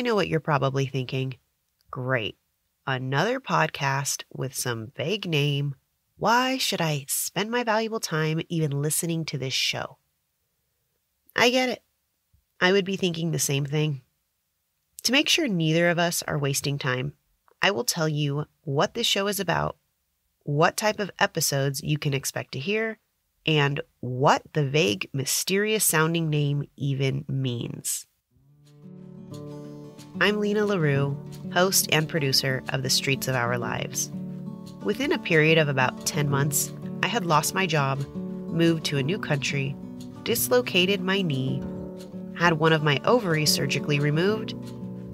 I know what you're probably thinking. Great. Another podcast with some vague name. Why should I spend my valuable time even listening to this show? I get it. I would be thinking the same thing. To make sure neither of us are wasting time, I will tell you what this show is about, what type of episodes you can expect to hear, and what the vague, mysterious sounding name even means. I'm Lena LaRue, host and producer of The Streets of Our Lives. Within a period of about 10 months, I had lost my job, moved to a new country, dislocated my knee, had one of my ovaries surgically removed,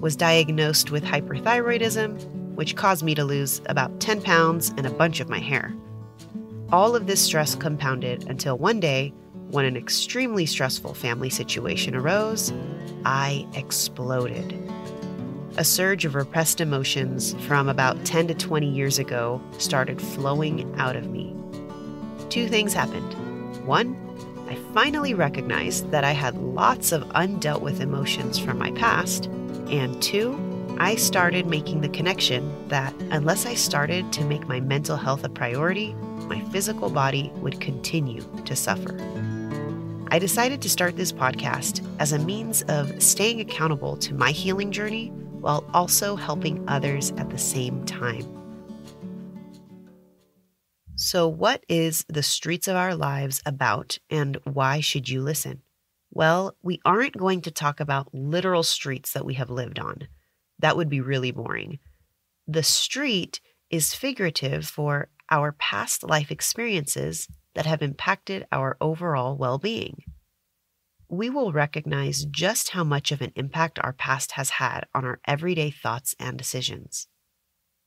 was diagnosed with hyperthyroidism, which caused me to lose about 10 pounds and a bunch of my hair. All of this stress compounded until one day, when an extremely stressful family situation arose, I exploded. A surge of repressed emotions from about 10 to 20 years ago started flowing out of me. Two things happened. One, I finally recognized that I had lots of undealt with emotions from my past. And two, I started making the connection that unless I started to make my mental health a priority, my physical body would continue to suffer. I decided to start this podcast as a means of staying accountable to my healing journey while also helping others at the same time. So, what is the streets of our lives about, and why should you listen? Well, we aren't going to talk about literal streets that we have lived on. That would be really boring. The street is figurative for our past life experiences that have impacted our overall well being we will recognize just how much of an impact our past has had on our everyday thoughts and decisions.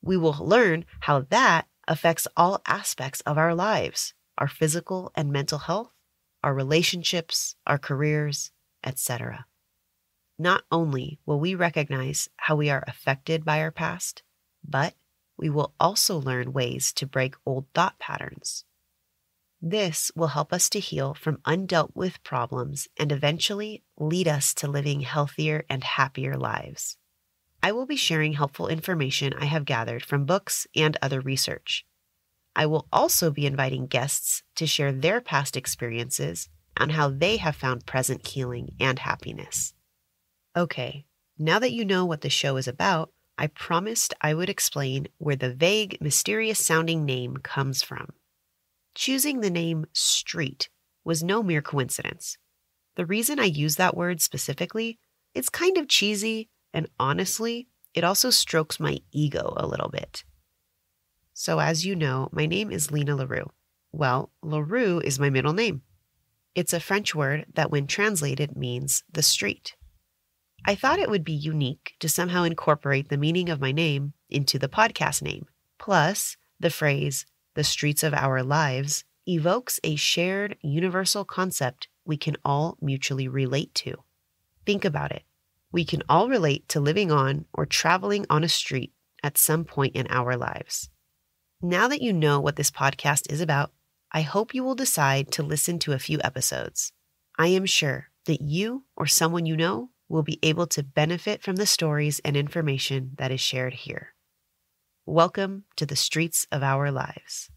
We will learn how that affects all aspects of our lives our physical and mental health, our relationships, our careers, etc. Not only will we recognize how we are affected by our past, but we will also learn ways to break old thought patterns this will help us to heal from undealt with problems and eventually lead us to living healthier and happier lives. I will be sharing helpful information I have gathered from books and other research. I will also be inviting guests to share their past experiences on how they have found present healing and happiness. Okay, now that you know what the show is about, I promised I would explain where the vague, mysterious sounding name comes from. Choosing the name street was no mere coincidence. The reason I use that word specifically, it's kind of cheesy, and honestly, it also strokes my ego a little bit. So, as you know, my name is Lena LaRue. Well, LaRue is my middle name. It's a French word that, when translated, means the street. I thought it would be unique to somehow incorporate the meaning of my name into the podcast name. Plus, the phrase the streets of our lives, evokes a shared universal concept we can all mutually relate to. Think about it. We can all relate to living on or traveling on a street at some point in our lives. Now that you know what this podcast is about, I hope you will decide to listen to a few episodes. I am sure that you or someone you know will be able to benefit from the stories and information that is shared here. Welcome to the streets of our lives.